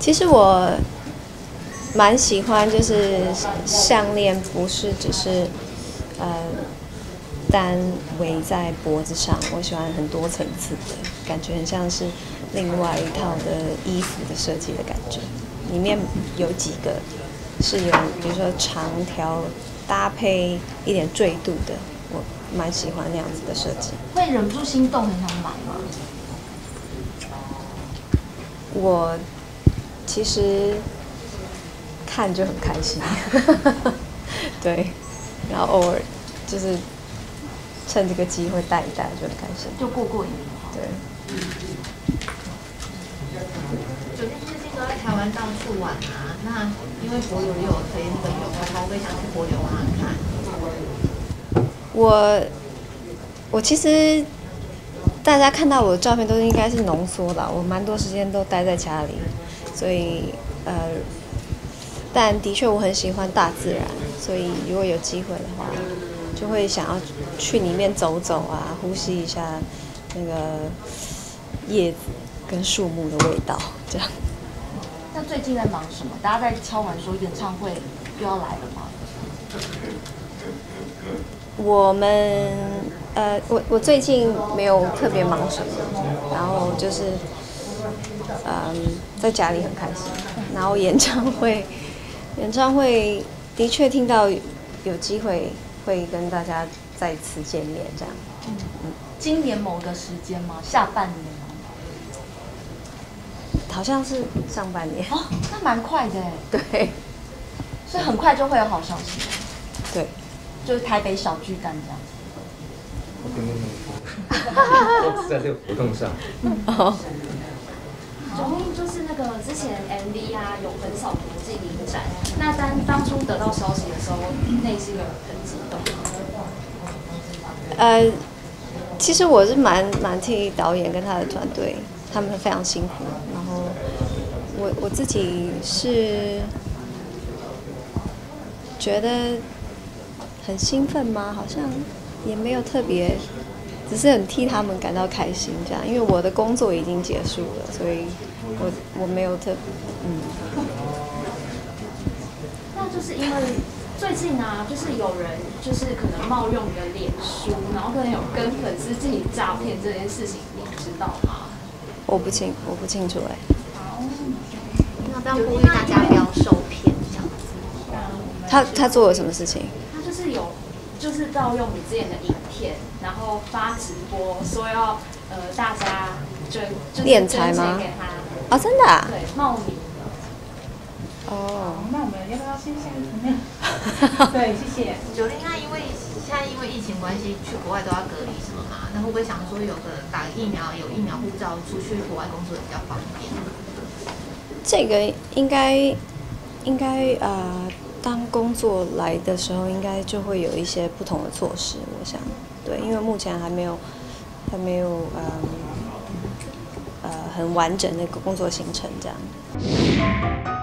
其实我蛮喜欢，就是项链不是只是呃单围在脖子上，我喜欢很多层次的感觉，很像是另外一套的衣服的设计的感觉。里面有几个是有，比如说长条搭配一点坠度的，我蛮喜欢那样子的设计。会忍不住心动，很想买吗？我其实看就很开心，对，然后偶尔就是趁这个机会带一带就很开心，就过过瘾。对。酒店最近都在台湾到处玩啊，那因为博友也有推那个游，我会想去博友玩玩看。我我其实大家看到我的照片都应该是浓缩的，我蛮多时间都待在家里，所以呃，但的确我很喜欢大自然，所以如果有机会的话，就会想要去里面走走啊，呼吸一下那个叶子跟树木的味道，这样。那最近在忙什么？大家在敲完说演唱会又要来了吗？我们呃，我我最近没有特别忙什么，然后就是嗯，在家里很开心。然后演唱会，演唱会的确听到有机会会跟大家再次见面，这样。嗯，今年某个时间吗？下半年吗？好像是上半年。哦，那蛮快的哎。对。所以很快就会有好消息。对。就是台北小巨蛋这样。我跟你们 在这个活动上。哦。然后就是那个之前 MV 啊有很少国际影展，那当当初得到消息的时候，内心有很激动。呃，其实我是蛮蛮替导演跟他的团队，他们非常辛苦。然后我我自己是觉得很兴奋吗？好像也没有特别。只是很替他们感到开心，这样，因为我的工作已经结束了，所以我我没有特，嗯。那就是因为最近啊，就是有人就是可能冒用你的脸书，然后可能有跟粉丝进行诈骗这件事情，你知道吗？我不清，我不清楚哎。好，那这样呼吁大家不要受骗，这样子。他他做了什么事情？他就是有。就是盗用你之前的影片，然后发直播，说要呃大家捐敛财吗？给他啊，真的？对，冒名的。哦，那我们要不要先下一层面？对，谢谢。九零，那因为现在因为疫情关系，去国外都要隔离什么嘛？那会不会想说有个打疫苗、有疫苗护照，出去国外工作也比较方便？这个应该应该呃。当工作来的时候，应该就会有一些不同的措施。我想，对，因为目前还没有，还没有嗯呃很完整的工作行程这样。